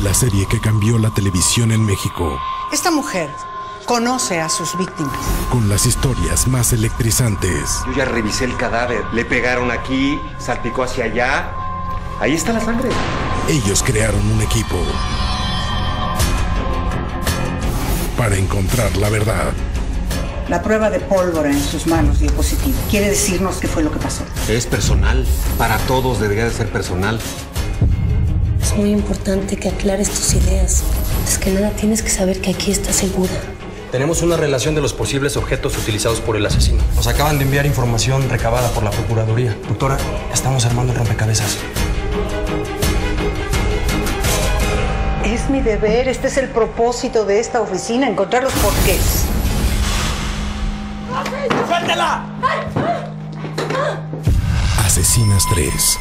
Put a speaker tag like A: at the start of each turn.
A: de la serie que cambió la televisión en México.
B: Esta mujer conoce a sus víctimas.
A: Con las historias más electrizantes.
C: Yo ya revisé el cadáver. Le pegaron aquí, salpicó hacia allá. Ahí está la sangre.
A: Ellos crearon un equipo para encontrar la verdad.
B: La prueba de pólvora en sus manos dio positivo. Quiere decirnos qué fue lo que pasó.
C: Es personal. Para todos debería de ser personal.
D: Es muy importante que aclares tus ideas. Es que nada tienes que saber que aquí estás segura.
E: Tenemos una relación de los posibles objetos utilizados por el asesino. Nos acaban de enviar información recabada por la Procuraduría. Doctora, estamos armando el rompecabezas.
B: Es mi deber, este es el propósito de esta oficina, encontrar los porqués.
A: Asesinas 3.